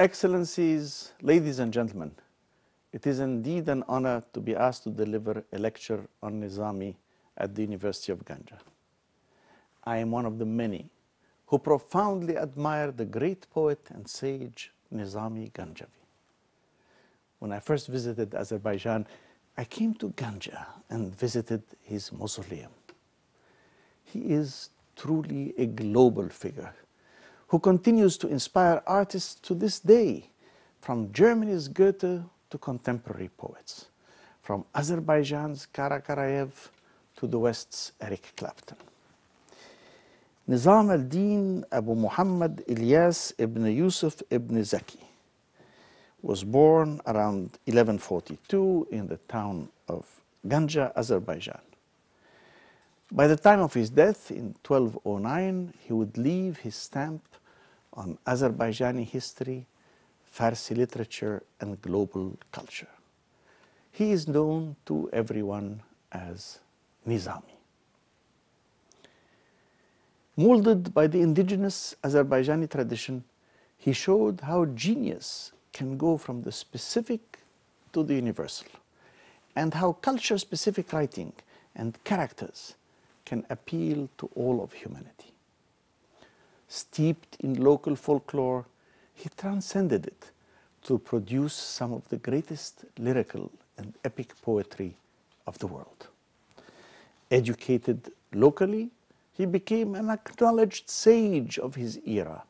Excellencies, ladies and gentlemen, it is indeed an honor to be asked to deliver a lecture on Nizami at the University of Ganja. I am one of the many who profoundly admire the great poet and sage Nizami Ganjavi. When I first visited Azerbaijan, I came to Ganja and visited his mausoleum. He is truly a global figure who continues to inspire artists to this day, from Germany's Goethe to contemporary poets, from Azerbaijan's Kara Karayev to the West's Eric Clapton. Nizam al-Din Abu Muhammad Ilyas ibn Yusuf ibn Zaki was born around 1142 in the town of Ganja, Azerbaijan. By the time of his death in 1209, he would leave his stamp on Azerbaijani history, Farsi literature, and global culture. He is known to everyone as Nizami. Molded by the indigenous Azerbaijani tradition, he showed how genius can go from the specific to the universal, and how culture specific writing and characters can appeal to all of humanity. Steeped in local folklore, he transcended it to produce some of the greatest lyrical and epic poetry of the world. Educated locally, he became an acknowledged sage of his era,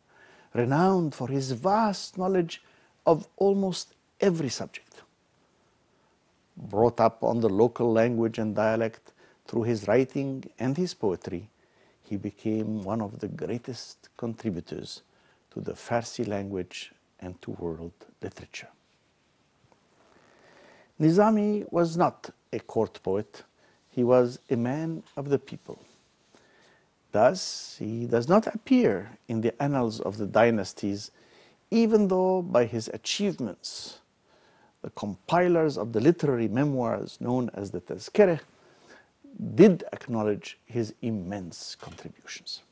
renowned for his vast knowledge of almost every subject. Brought up on the local language and dialect through his writing and his poetry, he became one of the greatest contributors to the Farsi language and to world literature. Nizami was not a court poet, he was a man of the people. Thus, he does not appear in the annals of the dynasties, even though by his achievements, the compilers of the literary memoirs known as the Tazkireh did acknowledge his immense contributions.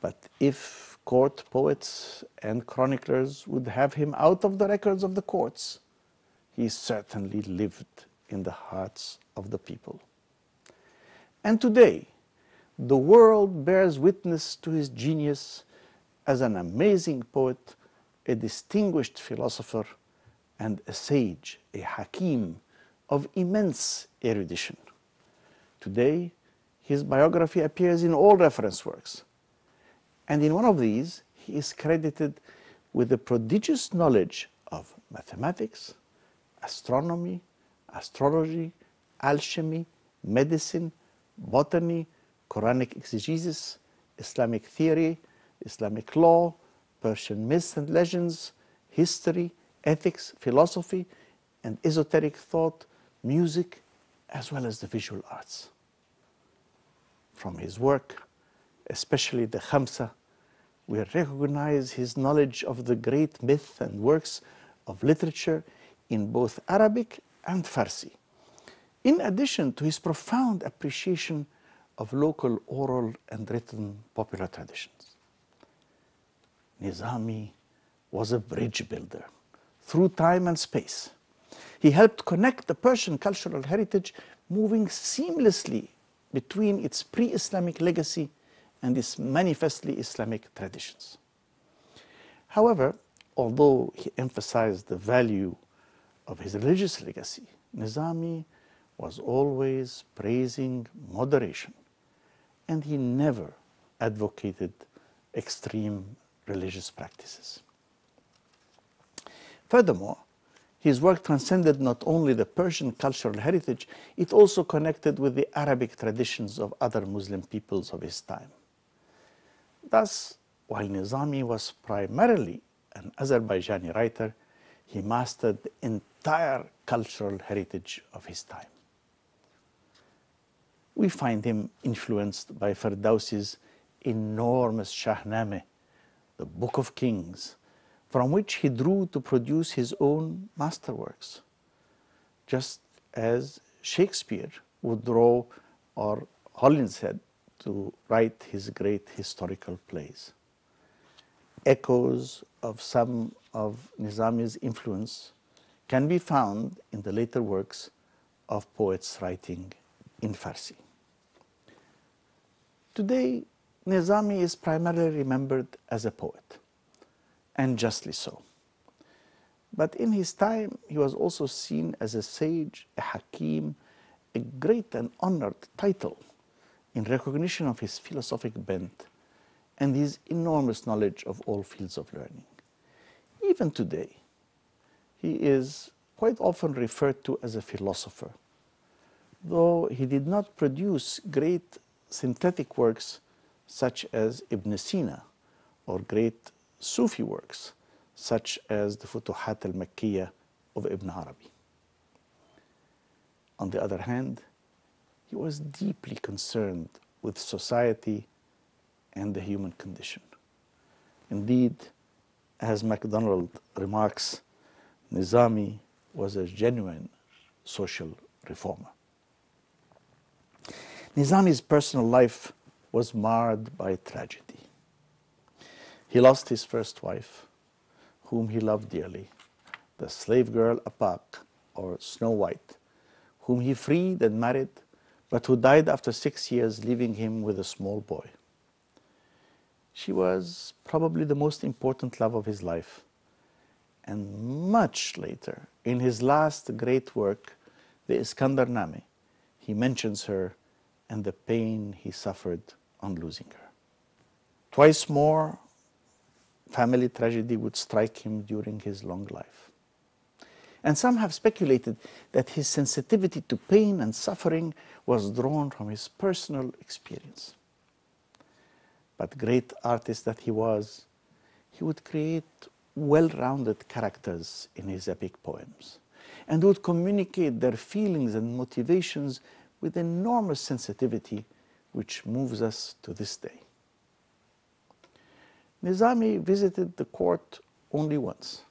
But if court poets and chroniclers would have him out of the records of the courts, he certainly lived in the hearts of the people. And today, the world bears witness to his genius as an amazing poet, a distinguished philosopher, and a sage, a hakim of immense erudition. Today, his biography appears in all reference works. And in one of these, he is credited with a prodigious knowledge of mathematics, astronomy, astrology, alchemy, medicine, botany, Quranic exegesis, Islamic theory, Islamic law, Persian myths and legends, history, ethics, philosophy, and esoteric thought, music, as well as the visual arts. From his work, especially the Khamsa, we recognize his knowledge of the great myth and works of literature in both Arabic and Farsi, in addition to his profound appreciation of local oral and written popular traditions. Nizami was a bridge builder through time and space. He helped connect the Persian cultural heritage, moving seamlessly between its pre Islamic legacy and its manifestly Islamic traditions. However, although he emphasized the value of his religious legacy, Nizami was always praising moderation, and he never advocated extreme religious practices. Furthermore, his work transcended not only the Persian cultural heritage, it also connected with the Arabic traditions of other Muslim peoples of his time. Thus, while Nizami was primarily an Azerbaijani writer, he mastered the entire cultural heritage of his time. We find him influenced by Ferdowsi's enormous Shahnameh, the Book of Kings, from which he drew to produce his own masterworks, just as Shakespeare would draw or Holinshed to write his great historical plays. echoes of some of Nizami's influence can be found in the later works of poets writing in Farsi. Today, Nizami is primarily remembered as a poet, and justly so. But in his time, he was also seen as a sage, a hakim, a great and honored title in recognition of his philosophic bent and his enormous knowledge of all fields of learning. Even today, he is quite often referred to as a philosopher, though he did not produce great synthetic works such as Ibn Sina or great Sufi works such as the Futuhat al-Makkiyah of Ibn Arabi. On the other hand, he was deeply concerned with society and the human condition. Indeed, as MacDonald remarks, Nizami was a genuine social reformer. Nizami's personal life was marred by tragedy. He lost his first wife, whom he loved dearly, the slave girl Apak, or Snow White, whom he freed and married, but who died after six years, leaving him with a small boy. She was probably the most important love of his life. And much later, in his last great work, the Iskandar Name, he mentions her and the pain he suffered on losing her. Twice more, family tragedy would strike him during his long life. And some have speculated that his sensitivity to pain and suffering was drawn from his personal experience. But great artist that he was, he would create well-rounded characters in his epic poems and would communicate their feelings and motivations with enormous sensitivity which moves us to this day. Nizami visited the court only once,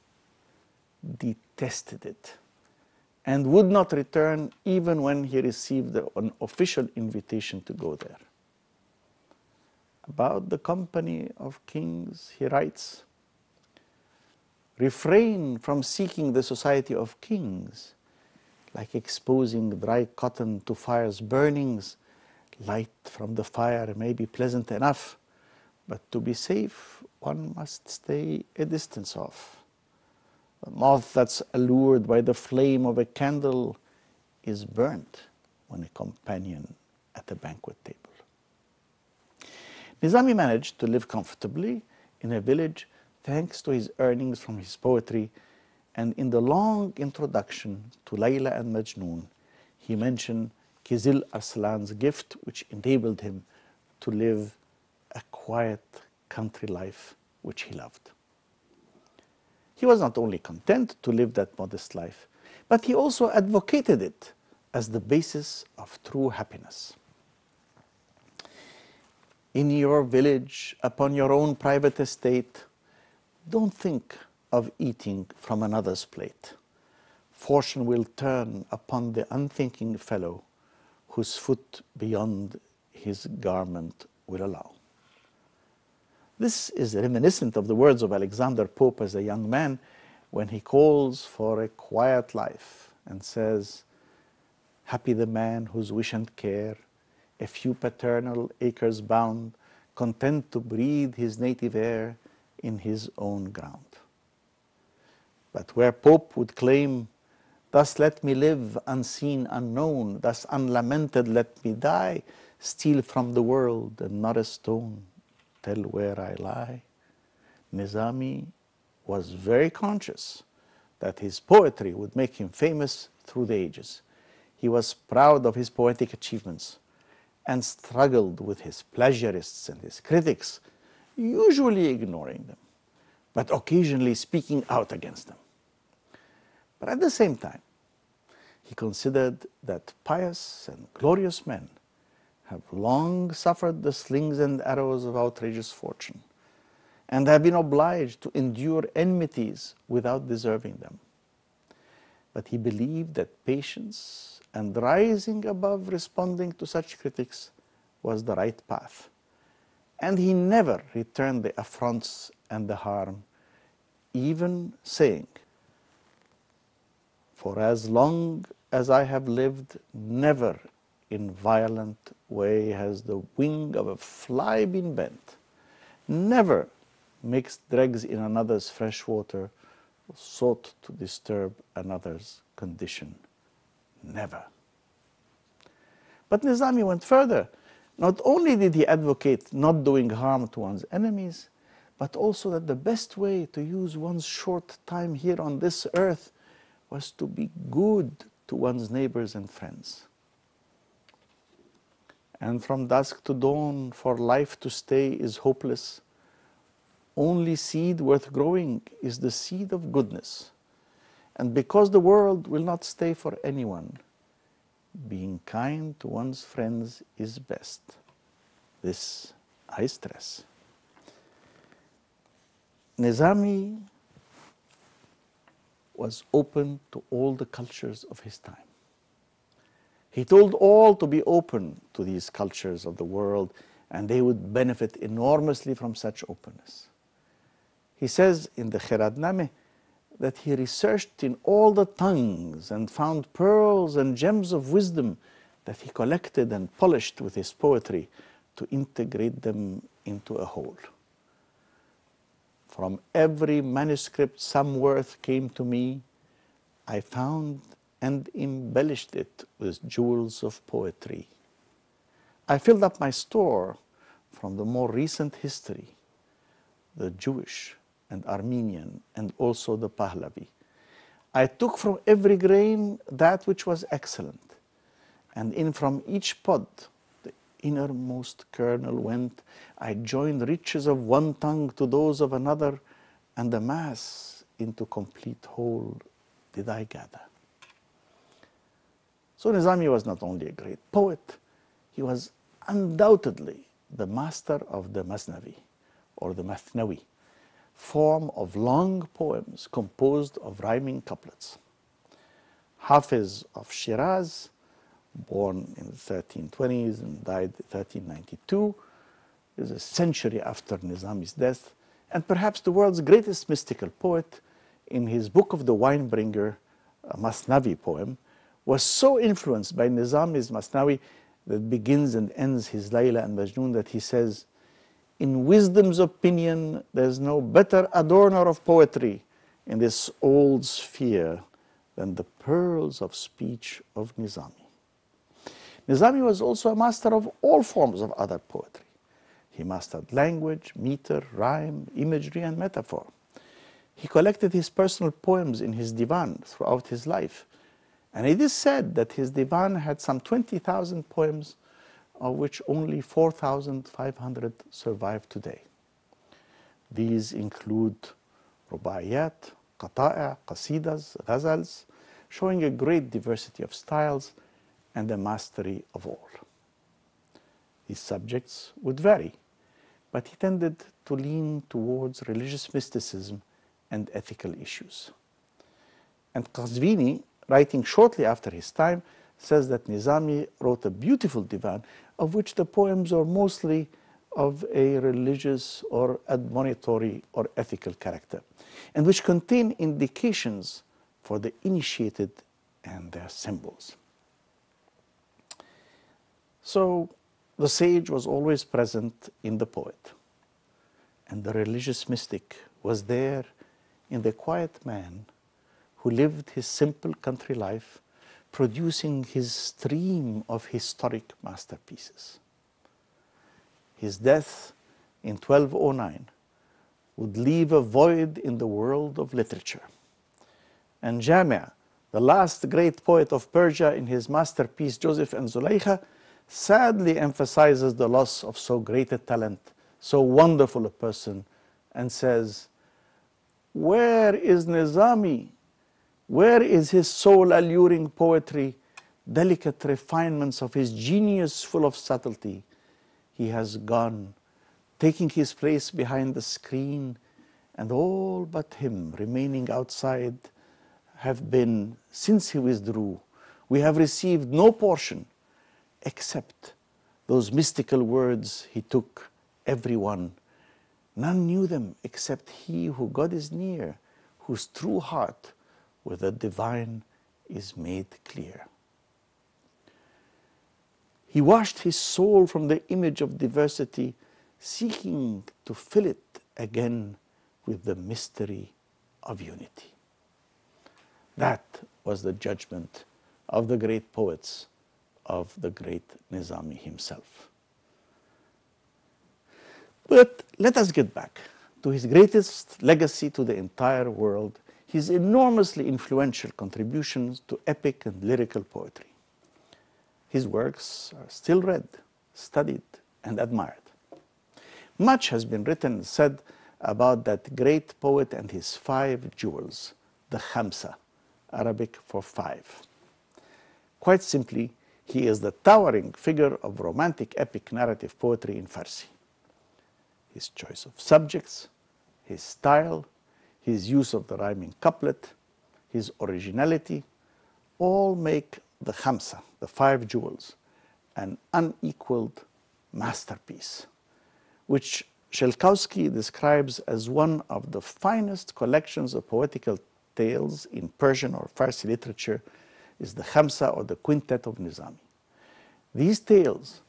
detested it, and would not return even when he received an official invitation to go there. About the company of kings, he writes, refrain from seeking the society of kings, like exposing dry cotton to fire's burnings. Light from the fire may be pleasant enough, but to be safe, one must stay a distance off. The moth that's allured by the flame of a candle is burnt when a companion at a banquet table. Nizami managed to live comfortably in a village thanks to his earnings from his poetry and in the long introduction to Layla and Majnun, he mentioned Kizil Arslan's gift which enabled him to live a quiet country life which he loved. He was not only content to live that modest life, but he also advocated it as the basis of true happiness. In your village, upon your own private estate, don't think of eating from another's plate. Fortune will turn upon the unthinking fellow whose foot beyond his garment will allow. This is reminiscent of the words of Alexander Pope as a young man when he calls for a quiet life and says, Happy the man whose wish and care, a few paternal acres bound, content to breathe his native air in his own ground. But where Pope would claim, Thus let me live unseen, unknown, thus unlamented let me die, steal from the world and not a stone tell where I lie. Nizami was very conscious that his poetry would make him famous through the ages. He was proud of his poetic achievements and struggled with his plagiarists and his critics, usually ignoring them, but occasionally speaking out against them. But at the same time, he considered that pious and glorious men have long suffered the slings and arrows of outrageous fortune, and have been obliged to endure enmities without deserving them. But he believed that patience and rising above responding to such critics was the right path. And he never returned the affronts and the harm, even saying, For as long as I have lived, never in violent way has the wing of a fly been bent, never mixed dregs in another's fresh water, sought to disturb another's condition. Never. But Nizami went further. Not only did he advocate not doing harm to one's enemies, but also that the best way to use one's short time here on this earth was to be good to one's neighbors and friends. And from dusk to dawn, for life to stay is hopeless. Only seed worth growing is the seed of goodness. And because the world will not stay for anyone, being kind to one's friends is best. This I stress. Nizami was open to all the cultures of his time. He told all to be open to these cultures of the world, and they would benefit enormously from such openness. He says in the Khiradnameh that he researched in all the tongues and found pearls and gems of wisdom that he collected and polished with his poetry to integrate them into a whole. From every manuscript some worth came to me, I found and embellished it with jewels of poetry. I filled up my store from the more recent history, the Jewish and Armenian and also the Pahlavi. I took from every grain that which was excellent, and in from each pod the innermost kernel went. I joined riches of one tongue to those of another, and the mass into complete whole did I gather. So Nizami was not only a great poet, he was undoubtedly the master of the Masnavi or the Mathnawi, form of long poems composed of rhyming couplets. Hafiz of Shiraz, born in the 1320s and died in 1392, is a century after Nizami's death, and perhaps the world's greatest mystical poet, in his book of the Winebringer, a Masnavi poem, was so influenced by Nizami's Masnawi that begins and ends his Layla and Majnun that he says, in wisdom's opinion, there's no better adorner of poetry in this old sphere than the pearls of speech of Nizami. Nizami was also a master of all forms of other poetry. He mastered language, meter, rhyme, imagery, and metaphor. He collected his personal poems in his divan throughout his life and it is said that his divan had some 20,000 poems, of which only 4,500 survive today. These include rubaiyat, qata'a, qasidas, ghazals, showing a great diversity of styles and a mastery of all. His subjects would vary, but he tended to lean towards religious mysticism and ethical issues. And Qazvini writing shortly after his time, says that Nizami wrote a beautiful divan of which the poems are mostly of a religious or admonitory or ethical character, and which contain indications for the initiated and their symbols. So the sage was always present in the poet, and the religious mystic was there in the quiet man who lived his simple country life, producing his stream of historic masterpieces. His death in 1209 would leave a void in the world of literature. And Jami', the last great poet of Persia, in his masterpiece Joseph and Zuleika, sadly emphasizes the loss of so great a talent, so wonderful a person, and says, Where is Nizami? Where is his soul alluring poetry, delicate refinements of his genius full of subtlety? He has gone, taking his place behind the screen, and all but him remaining outside have been, since he withdrew, we have received no portion except those mystical words he took, everyone, None knew them except he who God is near, whose true heart with the divine is made clear. He washed his soul from the image of diversity, seeking to fill it again with the mystery of unity. That was the judgment of the great poets of the great Nizami himself. But let us get back to his greatest legacy to the entire world, his enormously influential contributions to epic and lyrical poetry. His works are still read, studied, and admired. Much has been written and said about that great poet and his five jewels, the Khamsa, Arabic for five. Quite simply, he is the towering figure of romantic epic narrative poetry in Farsi. His choice of subjects, his style, his use of the rhyming couplet, his originality, all make the Khamsa, the five jewels, an unequaled masterpiece, which Chelkowski describes as one of the finest collections of poetical tales in Persian or Farsi literature is the Khamsa or the Quintet of Nizami. These tales,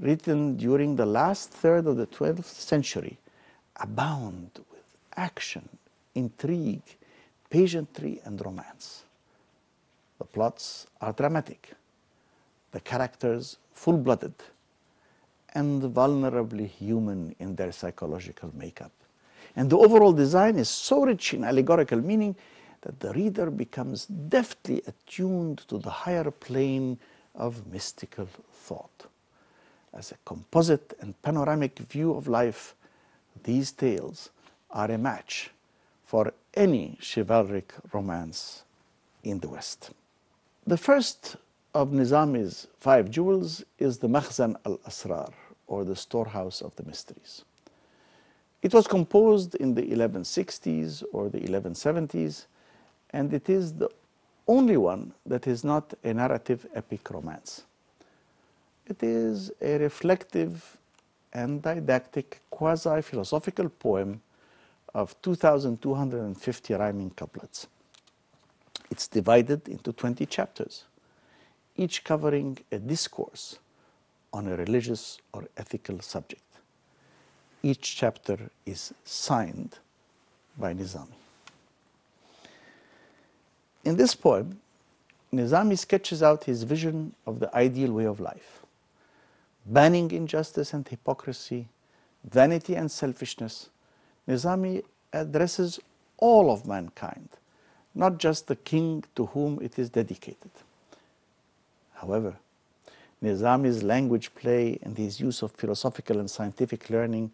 written during the last third of the 12th century, abound with action, intrigue, pageantry, and romance. The plots are dramatic, the characters full blooded, and vulnerably human in their psychological makeup. And the overall design is so rich in allegorical meaning that the reader becomes deftly attuned to the higher plane of mystical thought. As a composite and panoramic view of life, these tales are a match for any chivalric romance in the West. The first of Nizami's five jewels is the Makhzan al-Asrar, or the storehouse of the mysteries. It was composed in the 1160s or the 1170s, and it is the only one that is not a narrative epic romance. It is a reflective and didactic quasi philosophical poem of 2,250 rhyming couplets. It's divided into 20 chapters, each covering a discourse on a religious or ethical subject. Each chapter is signed by Nizami. In this poem, Nizami sketches out his vision of the ideal way of life, banning injustice and hypocrisy, vanity and selfishness. Nizami addresses all of mankind, not just the king to whom it is dedicated. However, Nizami's language play and his use of philosophical and scientific learning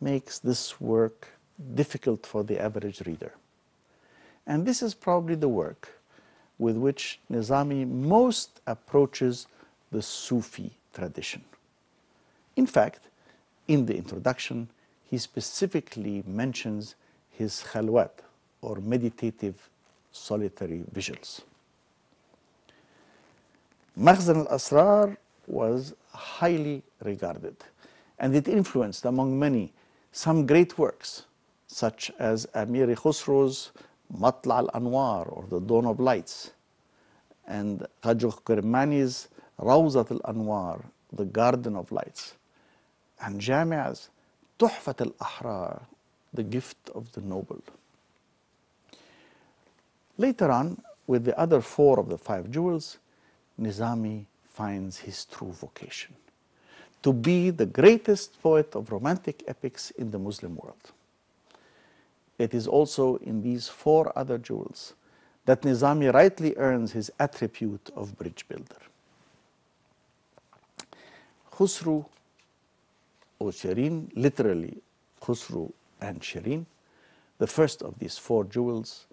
makes this work difficult for the average reader. And this is probably the work with which Nizami most approaches the Sufi tradition. In fact, in the introduction, he specifically mentions his khalwat, or meditative solitary vigils. Makhzan al-Asrar was highly regarded, and it influenced, among many, some great works, such as Amir Khusro's Matla al-Anwar, or the Dawn of Lights, and Khajuk Kirmani's Rawzat al-Anwar, the Garden of Lights, and Jami'a's Tuhfat al-Ahrar, the gift of the noble. Later on, with the other four of the five jewels, Nizami finds his true vocation to be the greatest poet of romantic epics in the Muslim world. It is also in these four other jewels that Nizami rightly earns his attribute of bridge builder. Khusru or Shirin, literally Khusru and Shirin, the first of these four jewels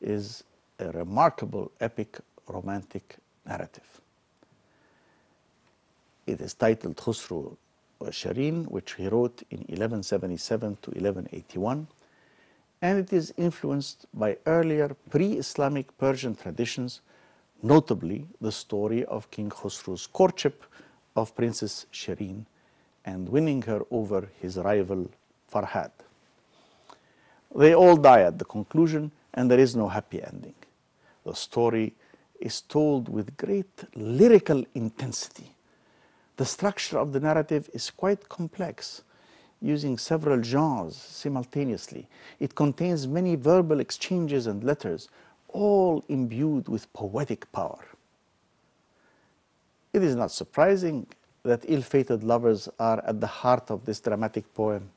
is a remarkable epic romantic narrative. It is titled Khusru Shirin, which he wrote in 1177 to 1181 and it is influenced by earlier pre-Islamic Persian traditions, notably the story of King Khosrow's courtship of Princess Shirin and winning her over his rival Farhad. They all die at the conclusion, and there is no happy ending. The story is told with great lyrical intensity. The structure of the narrative is quite complex, using several genres simultaneously. It contains many verbal exchanges and letters, all imbued with poetic power. It is not surprising that ill fated lovers are at the heart of this dramatic poem.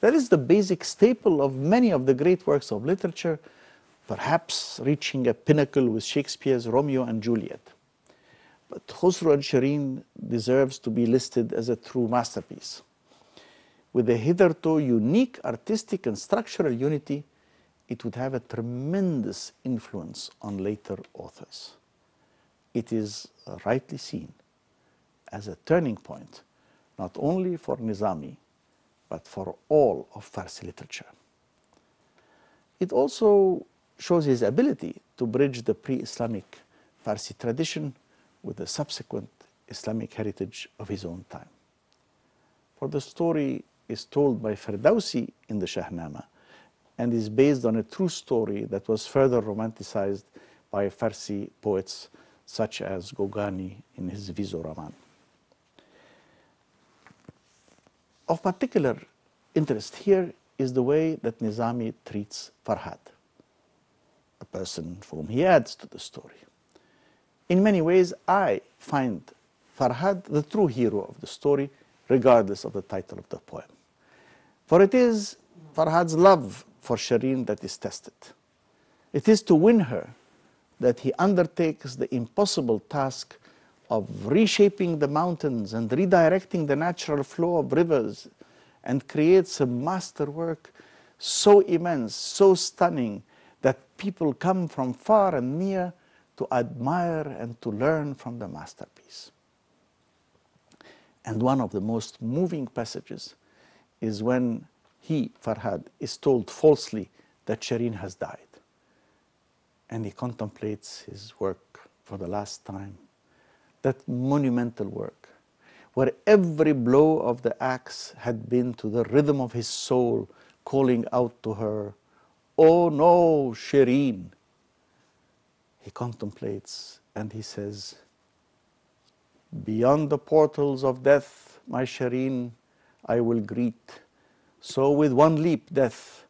That is the basic staple of many of the great works of literature, perhaps reaching a pinnacle with Shakespeare's Romeo and Juliet. But Khosrow and Shireen deserves to be listed as a true masterpiece. With a hitherto unique artistic and structural unity, it would have a tremendous influence on later authors. It is rightly seen as a turning point, not only for Nizami, but for all of Farsi literature. It also shows his ability to bridge the pre-Islamic Farsi tradition with the subsequent Islamic heritage of his own time. For the story is told by Ferdowsi in the Shahnama and is based on a true story that was further romanticized by Farsi poets such as Gorgani in his Vis o Ramin. Of particular interest here is the way that Nizami treats Farhad, a person whom he adds to the story. In many ways, I find Farhad the true hero of the story, regardless of the title of the poem. For it is Farhad's love for Shireen that is tested. It is to win her that he undertakes the impossible task of reshaping the mountains and redirecting the natural flow of rivers and creates a masterwork so immense, so stunning, that people come from far and near to admire and to learn from the masterpiece. And one of the most moving passages is when he, Farhad, is told falsely that Shireen has died. And he contemplates his work for the last time that monumental work, where every blow of the axe had been to the rhythm of his soul, calling out to her, Oh no, Shireen. He contemplates and he says, Beyond the portals of death, my Shireen, I will greet. So with one leap, death,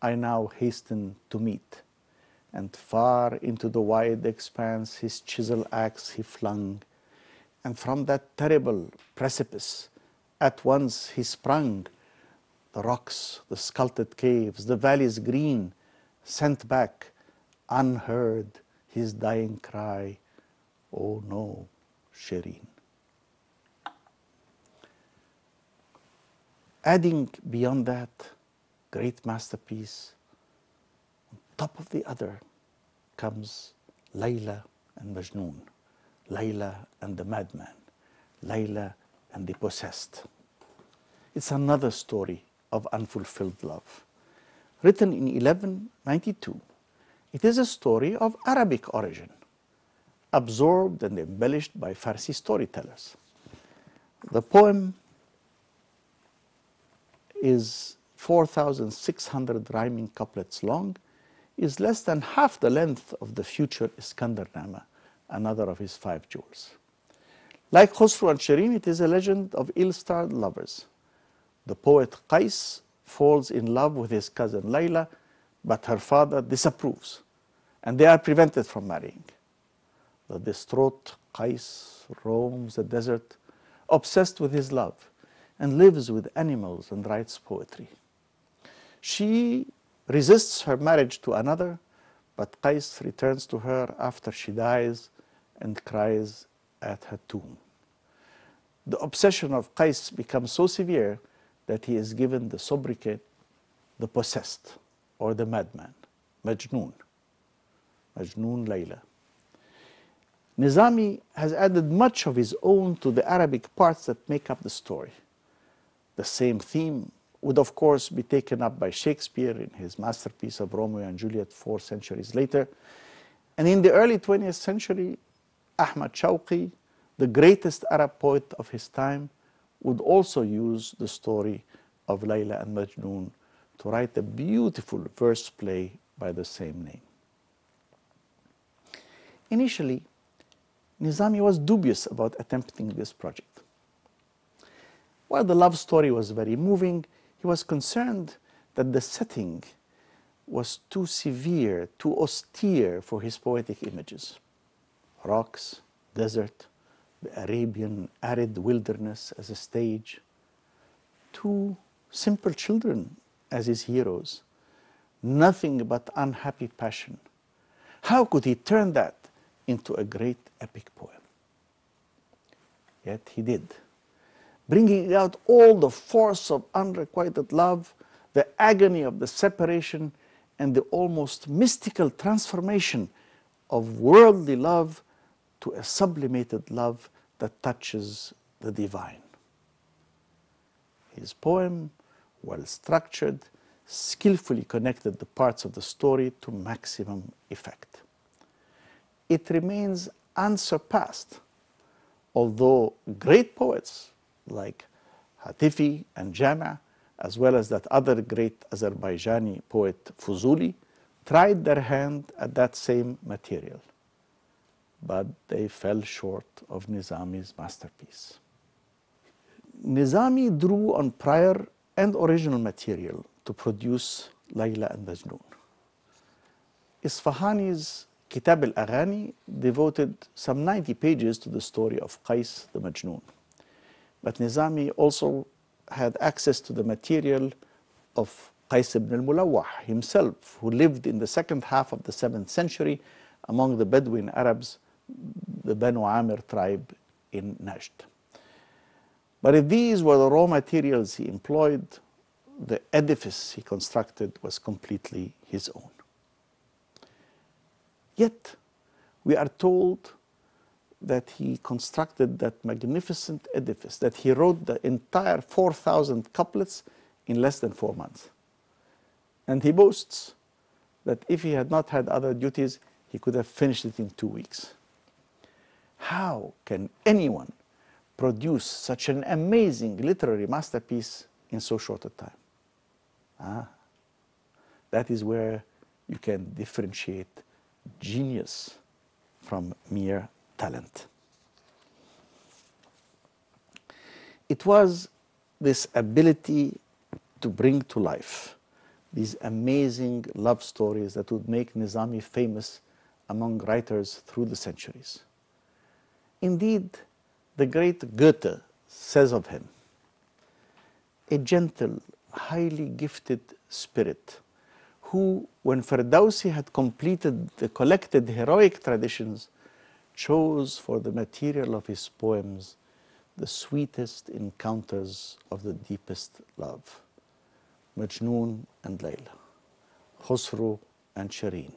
I now hasten to meet. And far into the wide expanse his chisel axe he flung and from that terrible precipice at once he sprung. The rocks, the sculpted caves, the valleys green, sent back unheard his dying cry, Oh no, Shireen. Adding beyond that great masterpiece, on top of the other comes Layla and Majnun. Layla and the madman, Layla and the possessed. It's another story of unfulfilled love. Written in 1192, it is a story of Arabic origin, absorbed and embellished by Farsi storytellers. The poem is 4,600 rhyming couplets long, is less than half the length of the future Iskandar-Nama another of his five jewels. Like Khosrow and Shirin, it is a legend of ill-starred lovers. The poet Qais falls in love with his cousin Layla, but her father disapproves, and they are prevented from marrying. The distraught Qais roams the desert, obsessed with his love, and lives with animals and writes poetry. She resists her marriage to another, but Qais returns to her after she dies and cries at her tomb. The obsession of Qais becomes so severe that he is given the sobriquet, the possessed, or the madman, Majnun, Majnun Layla. Nizami has added much of his own to the Arabic parts that make up the story. The same theme would, of course, be taken up by Shakespeare in his masterpiece of Romeo and Juliet four centuries later. And in the early 20th century, Ahmad Shawqi, the greatest Arab poet of his time, would also use the story of Layla and Majnun to write a beautiful verse play by the same name. Initially, Nizami was dubious about attempting this project. While the love story was very moving, he was concerned that the setting was too severe, too austere for his poetic images. Rocks, desert, the Arabian arid wilderness as a stage, two simple children as his heroes, nothing but unhappy passion. How could he turn that into a great epic poem? Yet he did, bringing out all the force of unrequited love, the agony of the separation, and the almost mystical transformation of worldly love to a sublimated love that touches the divine. His poem, well structured, skillfully connected the parts of the story to maximum effect. It remains unsurpassed, although great poets like Hatifi and Jami' as well as that other great Azerbaijani poet Fuzuli, tried their hand at that same material. But they fell short of Nizami's masterpiece. Nizami drew on prior and original material to produce Layla and Majnun. Isfahani's Kitab al-Aghani devoted some 90 pages to the story of Qais the Majnun. But Nizami also had access to the material of Qais ibn al-Mulawah himself, who lived in the second half of the 7th century among the Bedouin Arabs, the Banu Amir tribe in Najd. But if these were the raw materials he employed, the edifice he constructed was completely his own. Yet, we are told that he constructed that magnificent edifice, that he wrote the entire 4,000 couplets in less than four months. And he boasts that if he had not had other duties, he could have finished it in two weeks. How can anyone produce such an amazing literary masterpiece in so short a time? Ah, that is where you can differentiate genius from mere talent. It was this ability to bring to life these amazing love stories that would make Nizami famous among writers through the centuries. Indeed, the great Goethe says of him, a gentle, highly gifted spirit who, when Ferdowsi had completed the collected heroic traditions, chose for the material of his poems the sweetest encounters of the deepest love. Majnun and Layla, Khosrow and Shireen.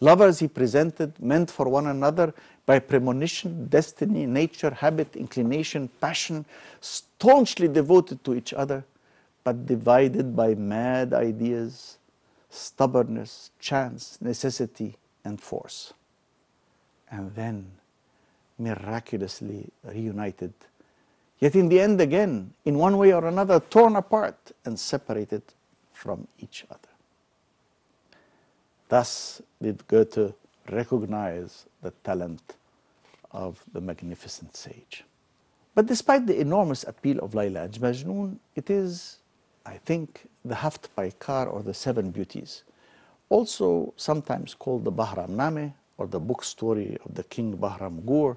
Lovers he presented, meant for one another by premonition, destiny, nature, habit, inclination, passion, staunchly devoted to each other, but divided by mad ideas, stubbornness, chance, necessity, and force and then miraculously reunited. Yet in the end, again, in one way or another, torn apart and separated from each other. Thus did Goethe recognize the talent of the magnificent sage. But despite the enormous appeal of Layla and Majnun, it is, I think, the Haft Paikar or the Seven Beauties, also sometimes called the Bahram Name or the book story of the King Bahram Gur,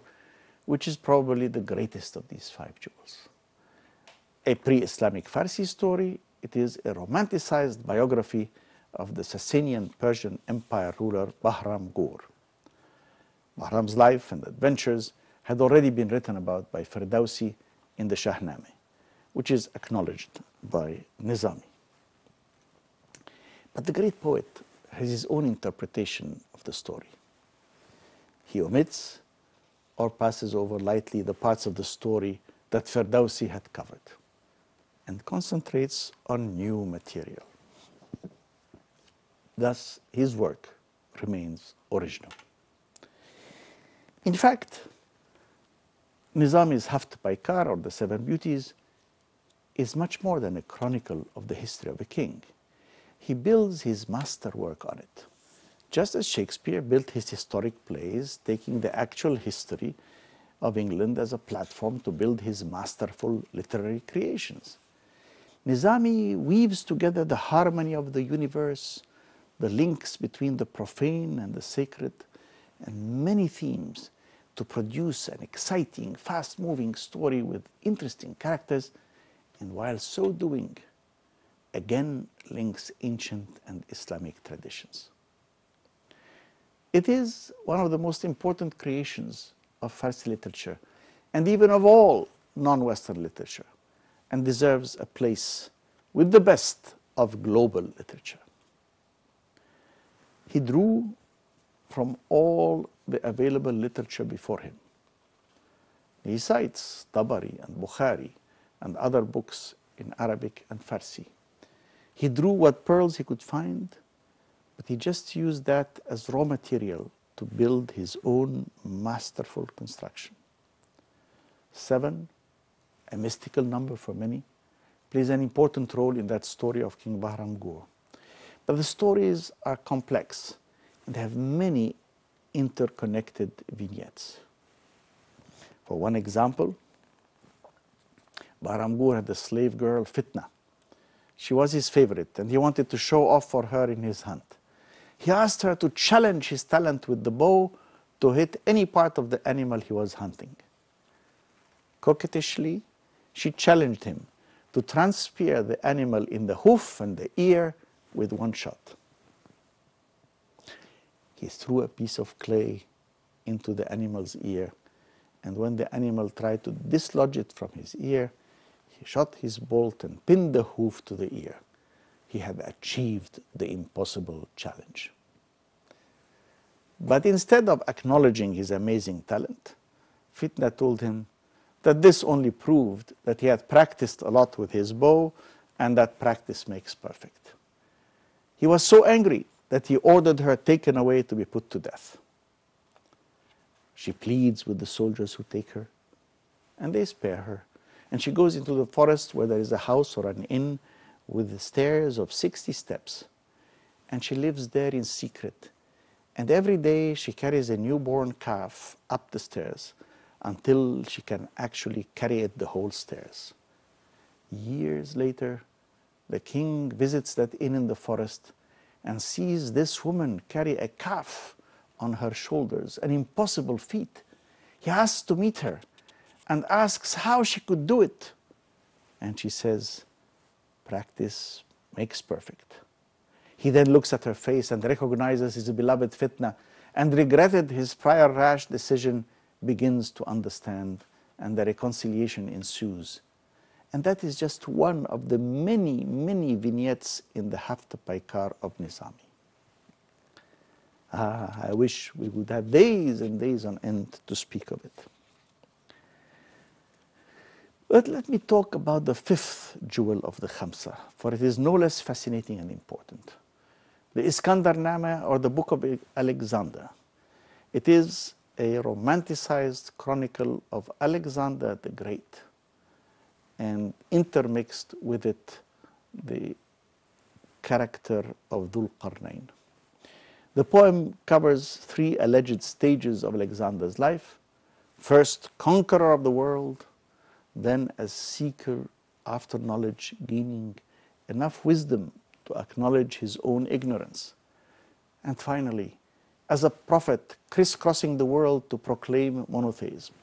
which is probably the greatest of these five jewels. A pre-Islamic Farsi story, it is a romanticized biography of the Sasanian Persian Empire ruler Bahram Gur. Bahram's life and adventures had already been written about by Ferdowsi in the Shahnameh, which is acknowledged by Nizami. But the great poet has his own interpretation of the story. He omits or passes over lightly the parts of the story that Ferdowsi had covered and concentrates on new material. Thus, his work remains original. In fact, Nizami's Haft Paikar, or the Seven Beauties, is much more than a chronicle of the history of a king. he builds his masterwork on it. Just as Shakespeare built his historic plays, taking the actual history of England as a platform to build his masterful literary creations. Nizami weaves together the harmony of the universe, the links between the profane and the sacred, and many themes to produce an exciting, fast moving story with interesting characters, and while so doing, again links ancient and Islamic traditions. It is one of the most important creations of Farsi literature and even of all non-Western literature and deserves a place with the best of global literature. He drew from all the available literature before him. He cites Tabari and Bukhari and other books in Arabic and Farsi. He drew what pearls he could find, but he just used that as raw material to build his own masterful construction. Seven, a mystical number for many, plays an important role in that story of King Bahram Gur. But the stories are complex and have many interconnected vignettes. For one example, Bahram Gur had a slave girl, Fitna. She was his favorite, and he wanted to show off for her in his hunt. He asked her to challenge his talent with the bow to hit any part of the animal he was hunting. Coquettishly, she challenged him to transpire the animal in the hoof and the ear with one shot. He threw a piece of clay into the animal's ear, and when the animal tried to dislodge it from his ear, he shot his bolt and pinned the hoof to the ear. He had achieved the impossible challenge. But instead of acknowledging his amazing talent, Fitna told him that this only proved that he had practiced a lot with his bow and that practice makes perfect. He was so angry that he ordered her taken away to be put to death. She pleads with the soldiers who take her, and they spare her. And she goes into the forest where there is a house or an inn with stairs of 60 steps. And she lives there in secret. And every day she carries a newborn calf up the stairs until she can actually carry it the whole stairs. Years later, the king visits that inn in the forest and sees this woman carry a calf on her shoulders, an impossible feat. He asks to meet her and asks how she could do it. And she says, Practice makes perfect. He then looks at her face and recognizes his beloved Fitna and regretted his prior rash decision begins to understand and the reconciliation ensues. And that is just one of the many, many vignettes in the Hafta Paikar of Nizami. Ah, I wish we would have days and days on end to speak of it. But let me talk about the fifth jewel of the Khamsa, for it is no less fascinating and important. The Iskandar Nama, or the Book of Alexander. It is a romanticized chronicle of Alexander the Great and intermixed with it the character of Dhul Qarnayn. The poem covers three alleged stages of Alexander's life. First, conqueror of the world, then as seeker after knowledge, gaining enough wisdom to acknowledge his own ignorance. And finally, as a prophet crisscrossing the world to proclaim monotheism.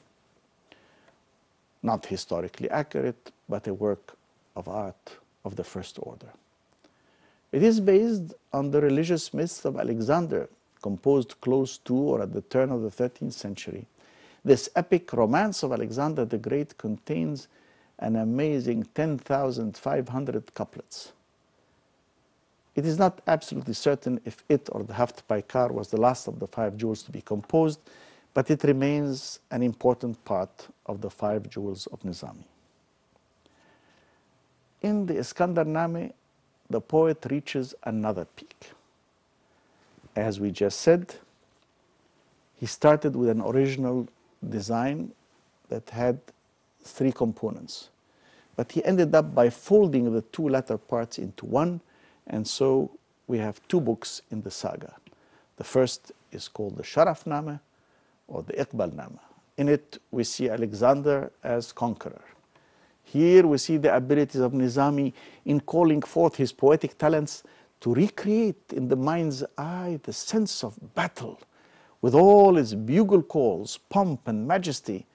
Not historically accurate, but a work of art of the first order. It is based on the religious myths of Alexander, composed close to or at the turn of the 13th century. This epic romance of Alexander the Great contains an amazing 10,500 couplets. It is not absolutely certain if it or the Haft Paikar was the last of the five jewels to be composed, but it remains an important part of the five jewels of Nizami. In the Iskandar Name, the poet reaches another peak. As we just said, he started with an original design that had three components. But he ended up by folding the two latter parts into one And so we have two books in the saga. The first is called the Sharafnama or the Iqbalnama. In it, we see Alexander as conqueror. Here we see the abilities of Nizami in calling forth his poetic talents to recreate in the mind's eye the sense of battle with all its bugle calls, pomp, and majesty,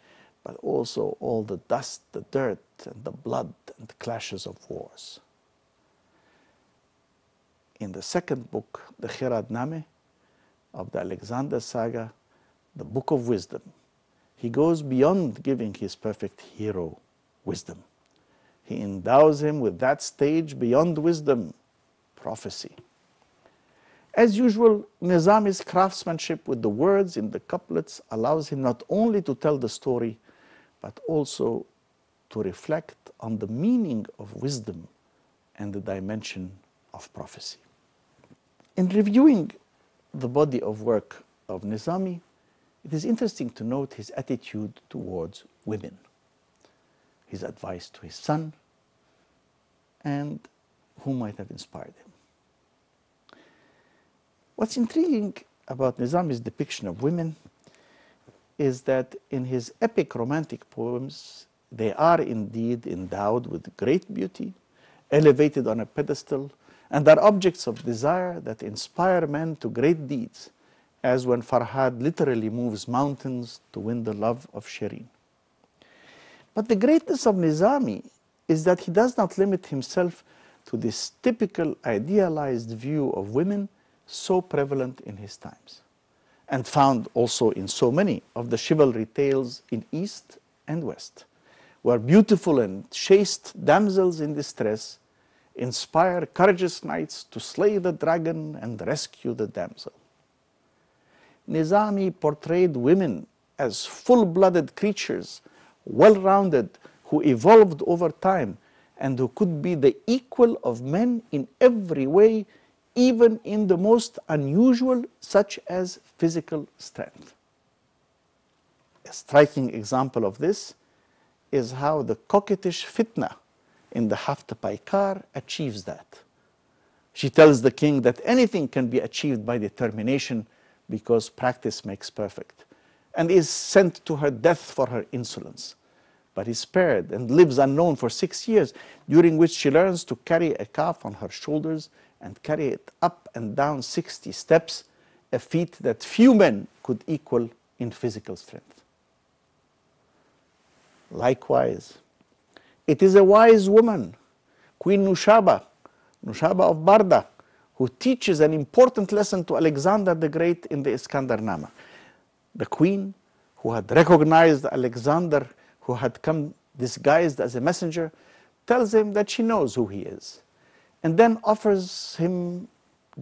but also all the dust, the dirt, and the blood and the clashes of wars. In the second book, the Khirad Name of the Alexander saga, the book of wisdom, he goes beyond giving his perfect hero wisdom. He endows him with that stage beyond wisdom, prophecy. As usual, Nizami's craftsmanship with the words in the couplets allows him not only to tell the story, but also to reflect on the meaning of wisdom and the dimension of prophecy. In reviewing the body of work of Nizami, it is interesting to note his attitude towards women, his advice to his son, and who might have inspired him. What's intriguing about Nizami's depiction of women is that in his epic romantic poems, they are indeed endowed with great beauty, elevated on a pedestal, and are objects of desire that inspire men to great deeds as when Farhad literally moves mountains to win the love of Shireen. But the greatness of Nizami is that he does not limit himself to this typical idealized view of women so prevalent in his times and found also in so many of the chivalry tales in East and West, where beautiful and chaste damsels in distress inspire courageous knights to slay the dragon and rescue the damsel. Nizami portrayed women as full blooded creatures, well rounded, who evolved over time and who could be the equal of men in every way, even in the most unusual, such as physical strength. A striking example of this is how the coquettish Fitna in the Haft Paikar achieves that. She tells the king that anything can be achieved by determination because practice makes perfect, and is sent to her death for her insolence. But is spared and lives unknown for six years, during which she learns to carry a calf on her shoulders and carry it up and down 60 steps, a feat that few men could equal in physical strength. Likewise, it is a wise woman, Queen Nushaba, Nushaba of Barda, who teaches an important lesson to Alexander the Great in the Iskandarnama. The queen, who had recognized Alexander, who had come disguised as a messenger, tells him that she knows who he is, and then offers him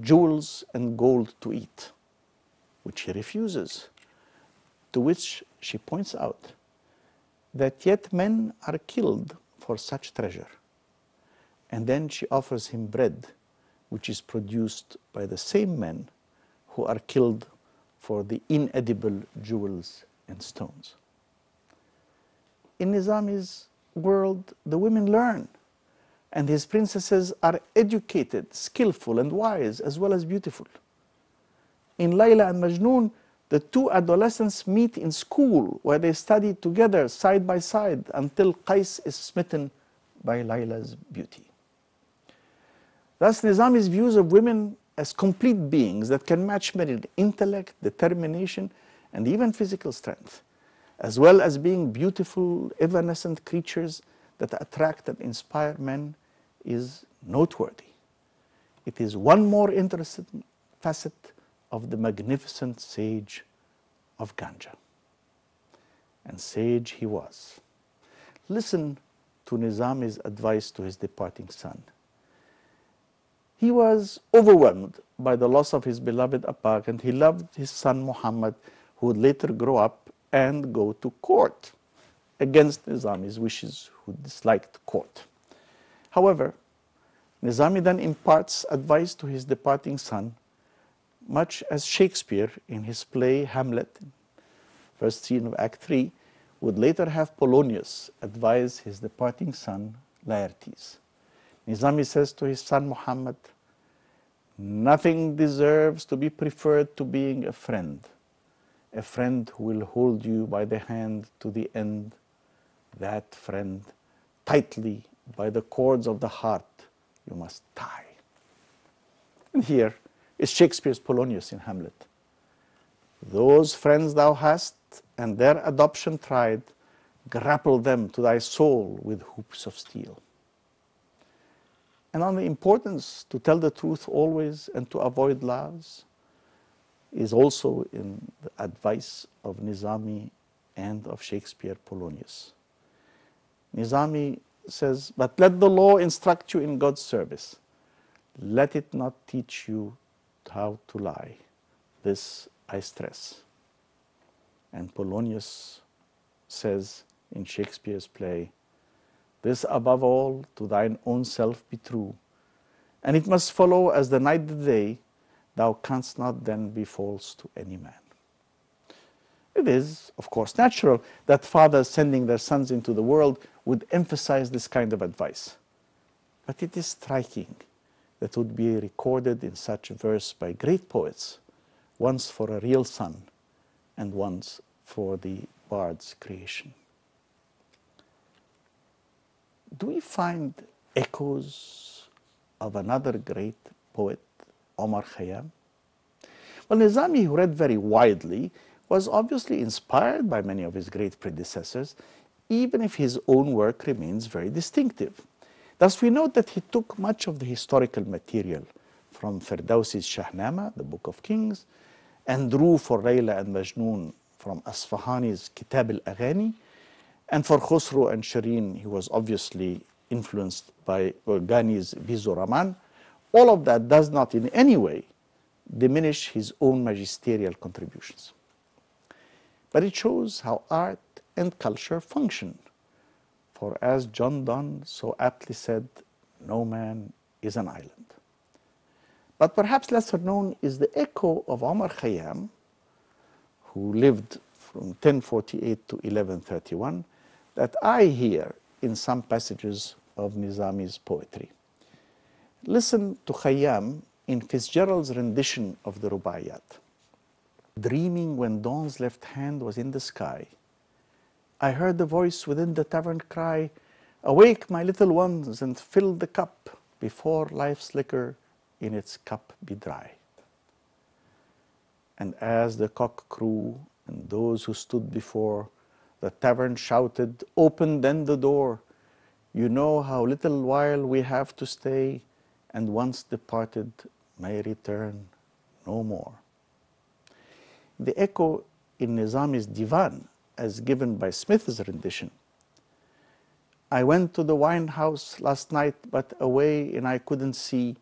jewels and gold to eat, which he refuses. To which she points out that yet men are killed for such treasure. And then she offers him bread which is produced by the same men who are killed for the inedible jewels and stones. In Nizami's world, the women learn, and his princesses are educated, skillful, and wise, as well as beautiful. In Layla and Majnun, the two adolescents meet in school where they study together side by side until Qais is smitten by Layla's beauty. Thus, Nizami's views of women as complete beings that can match men in intellect, determination, and even physical strength, as well as being beautiful, evanescent creatures that attract and inspire men, is noteworthy. It is one more interesting facet of the magnificent sage of Ganja. And sage he was. Listen to Nizami's advice to his departing son. He was overwhelmed by the loss of his beloved Afaq and he loved his son Muhammad, who would later grow up and go to court against Nizami's wishes, who disliked court. However, Nizami then imparts advice to his departing son, much as Shakespeare in his play Hamlet, first scene of Act 3, would later have Polonius advise his departing son Laertes. Nizami says to his son Muhammad, Nothing deserves to be preferred to being a friend, a friend who will hold you by the hand to the end, that friend tightly by the cords of the heart you must tie. And here is Shakespeare's Polonius in Hamlet. Those friends thou hast, and their adoption tried, grapple them to thy soul with hoops of steel. And on the importance to tell the truth always and to avoid lies is also in the advice of Nizami and of Shakespeare Polonius. Nizami says, But let the law instruct you in God's service. Let it not teach you how to lie. This I stress. And Polonius says in Shakespeare's play, This above all to thine own self be true, and it must follow as the night the day, thou canst not then be false to any man. It is, of course, natural that fathers sending their sons into the world would emphasize this kind of advice. But it is striking that it would be recorded in such a verse by great poets, once for a real son and once for the bard's creation. Do we find echoes of another great poet, Omar Khayyam? Well, Nizami, who read very widely, was obviously inspired by many of his great predecessors, even if his own work remains very distinctive. Thus, we note that he took much of the historical material from Ferdowsi's Shahnama, the Book of Kings, and drew for Layla and Majnun from Asfahani's Kitab al-Aghani, and for Khosrow and Shireen, he was obviously influenced by uh, Ghani's Vis o Ramin. All of that does not in any way diminish his own magisterial contributions. But it shows how art and culture function. For as John Donne so aptly said, no man is an island. But perhaps lesser known is the echo of Omar Khayyam, who lived from 1048 to 1131, that I hear in some passages of Nizami's poetry. Listen to Khayyam in Fitzgerald's rendition of the Rubaiyat. Dreaming when dawn's left hand was in the sky, I heard the voice within the tavern cry, Awake, my little ones, and fill the cup before life's liquor in its cup be dry. And as the cock crew and those who stood before the tavern shouted, Open then the door. You know how little while we have to stay, and once departed may return no more. The echo in Nizami's Divan as given by Smith's rendition. I went to the wine house last night, but away and I couldn't see.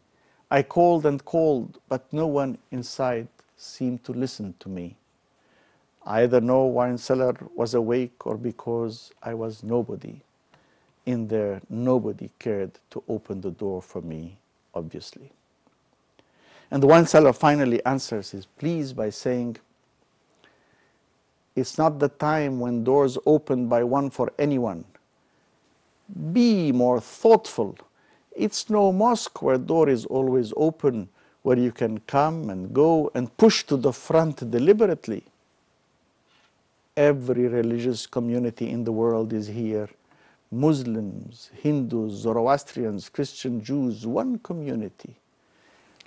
I called and called, but no one inside seemed to listen to me. Either no wine cellar was awake or because I was nobody. In there, nobody cared to open the door for me, obviously. And the wine seller finally answers his pleas by saying, it's not the time when doors open by one for anyone. Be more thoughtful. It's no mosque where door is always open, where you can come and go and push to the front deliberately. Every religious community in the world is here. Muslims, Hindus, Zoroastrians, Christian Jews, one community.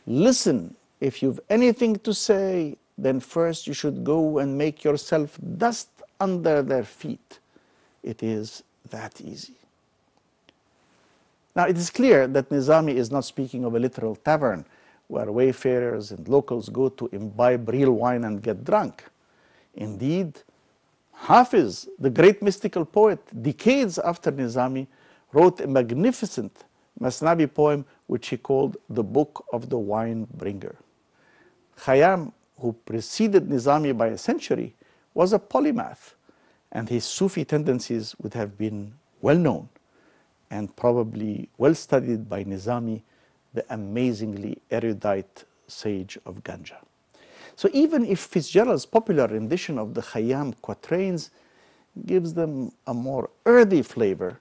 Listen, if you've anything to say, then first you should go and make yourself dust under their feet. It is that easy. Now, it is clear that Nizami is not speaking of a literal tavern where wayfarers and locals go to imbibe real wine and get drunk. Indeed, Hafiz, the great mystical poet, decades after Nizami, wrote a magnificent Masnavi poem which he called the Book of the Wine Bringer. Khayyam who preceded Nizami by a century, was a polymath, and his Sufi tendencies would have been well known and probably well studied by Nizami, the amazingly erudite sage of Ganja. So even if Fitzgerald's popular rendition of the Khayyam quatrains gives them a more earthy flavor,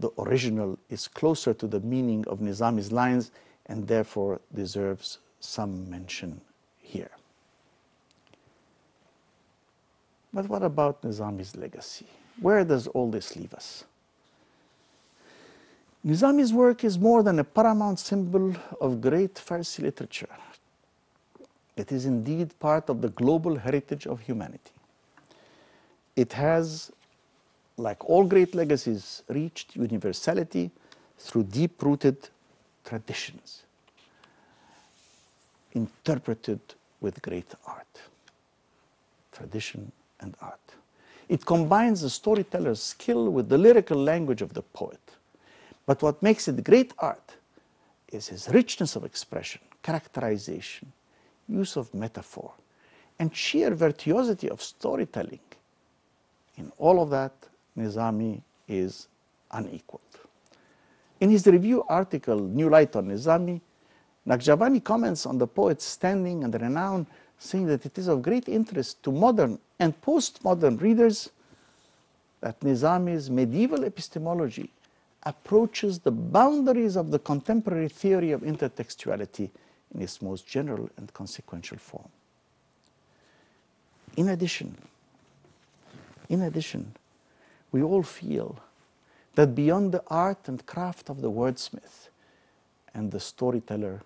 the original is closer to the meaning of Nizami's lines and therefore deserves some mention here. But what about Nizami's legacy? Where does all this leave us? Nizami's work is more than a paramount symbol of great Farsi literature. It is indeed part of the global heritage of humanity. It has, like all great legacies, reached universality through deep rooted traditions, interpreted with great art. Tradition and art. It combines the storyteller's skill with the lyrical language of the poet. But what makes it great art is his richness of expression, characterization, use of metaphor, and sheer virtuosity of storytelling. In all of that, Nizami is unequaled. In his review article, New Light on Nizami, Naqshbandi comments on the poet's standing and renown, saying that it is of great interest to modern and postmodern readers that Nizami's medieval epistemology approaches the boundaries of the contemporary theory of intertextuality in its most general and consequential form. In addition, in addition, we all feel that beyond the art and craft of the wordsmith and the storyteller,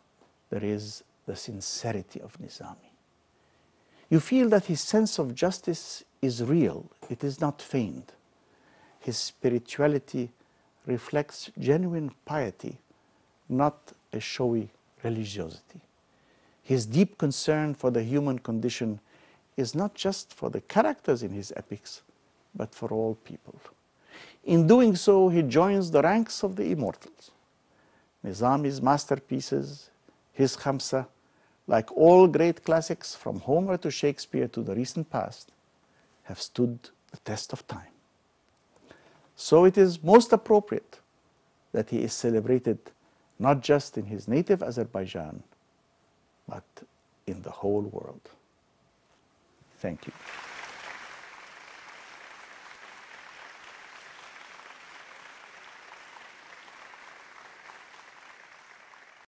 there is the sincerity of Nizami. You feel that his sense of justice is real, it is not feigned. His spirituality reflects genuine piety, not a showy religiosity. His deep concern for the human condition is not just for the characters in his epics, but for all people. In doing so, he joins the ranks of the immortals. Nizami's masterpieces, his Khamsa, like all great classics from Homer to Shakespeare to the recent past, have stood the test of time. So it is most appropriate that he is celebrated not just in his native Azerbaijan, but in the whole world. Thank you.